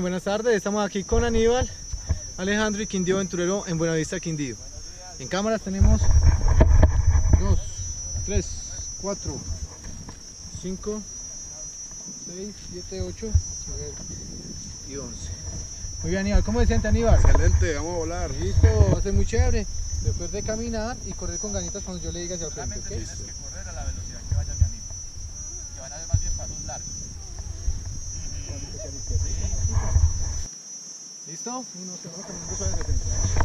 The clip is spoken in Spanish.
buenas tardes, estamos aquí con Aníbal, Alejandro y Quindío Aventurero en Buenavista, Quindío. En cámaras tenemos 2, 3, 4, 5, 6, 7, 8 y 11. Muy bien Aníbal, ¿cómo se siente Aníbal? Excelente, vamos a volar. Listo, va a ser muy chévere. Después de caminar y correr con ganitas cuando yo le diga hacia el frente, ¿ok? ¿Listo? Uno, segundo, caminando suave, 70.